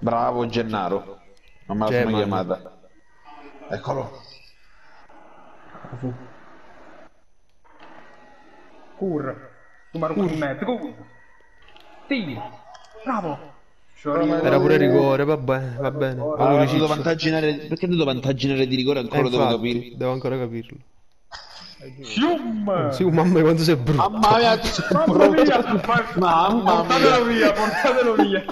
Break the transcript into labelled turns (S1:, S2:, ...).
S1: Bravo Gennaro. Non me la sono chiamata. Eccolo.
S2: Cur. In mezzo. Cur. Sì. Bravo.
S3: Era pure rigore, va bene, va bene.
S1: Allora,
S3: Ciccio.
S1: vantagginare... Perché ha dovuto vantagginare di rigore
S3: Eh,
S1: ancora devo
S3: infatti,
S1: capire.
S3: devo ancora capirlo.
S2: Fium.
S3: Sì, mamma mia, quanto sei brutto.
S1: Mamma mia,
S2: Mamma mia.
S1: Mamma mia.
S2: Portatelo via, portatelo via.